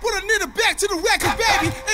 Put a nigga back to the record, baby.